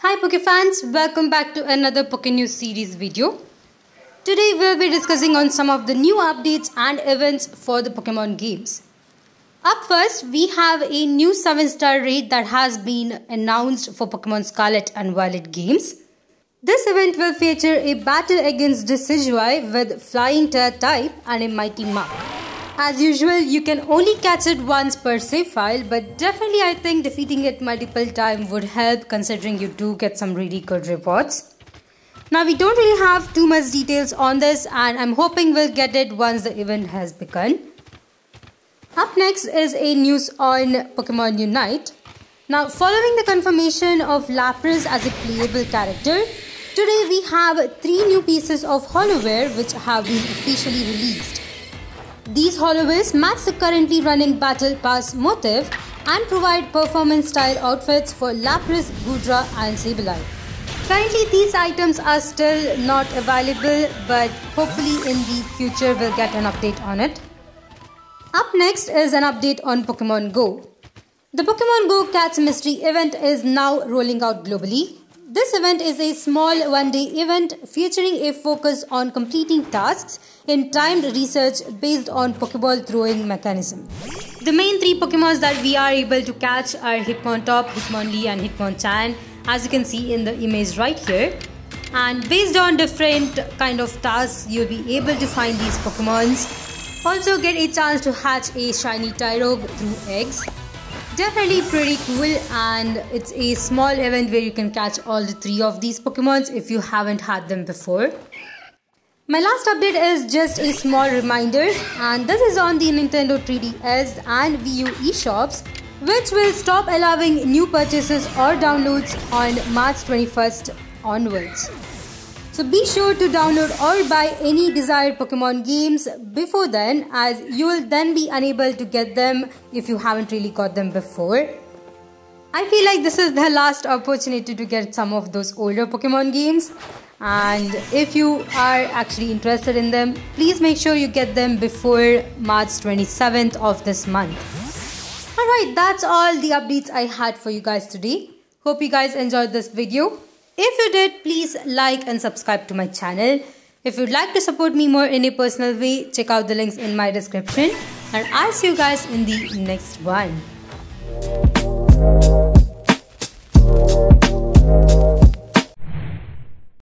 Hi Pokefans, welcome back to another Pokenews series video. Today we'll be discussing on some of the new updates and events for the Pokemon games. Up first, we have a new 7 star raid that has been announced for Pokemon Scarlet and Violet games. This event will feature a battle against Decidueye with Flying type and a Mighty Mark. As usual, you can only catch it once per save file, but definitely I think defeating it multiple times would help considering you do get some really good rewards. Now we don't really have too much details on this and I'm hoping we'll get it once the event has begun. Up next is a news on Pokemon Unite. Now following the confirmation of Lapras as a playable character, today we have three new pieces of holowear which have been officially released. These holowears match the currently running Battle Pass motif and provide performance style outfits for Lapras, Goodra and Sableye. Currently these items are still not available but hopefully in the future we'll get an update on it. Up next is an update on Pokemon Go. The Pokemon Go Catch Mastery event is now rolling out globally. This event is a small one-day event featuring a focus on completing tasks in timed research based on Pokeball throwing mechanism. The main three Pokemons that we are able to catch are Hitmontop, Hitmonlee and Hitmonchan as you can see in the image right here. And based on different kind of tasks, you'll be able to find these Pokemons. Also get a chance to hatch a shiny Tyrogue through eggs. Definitely pretty cool and it's a small event where you can catch all the three of these Pokemons if you haven't had them before. My last update is just a small reminder and this is on the Nintendo 3DS and Wii U eShops which will stop allowing new purchases or downloads on March 21st onwards. So be sure to download or buy any desired Pokemon games before then as you will then be unable to get them if you haven't really got them before. I feel like this is the last opportunity to get some of those older Pokemon games and if you are actually interested in them, please make sure you get them before March 27th of this month. Alright, that's all the updates I had for you guys today. Hope you guys enjoyed this video. If you did, please like and subscribe to my channel. If you'd like to support me more in a personal way, check out the links in my description. And I'll see you guys in the next one.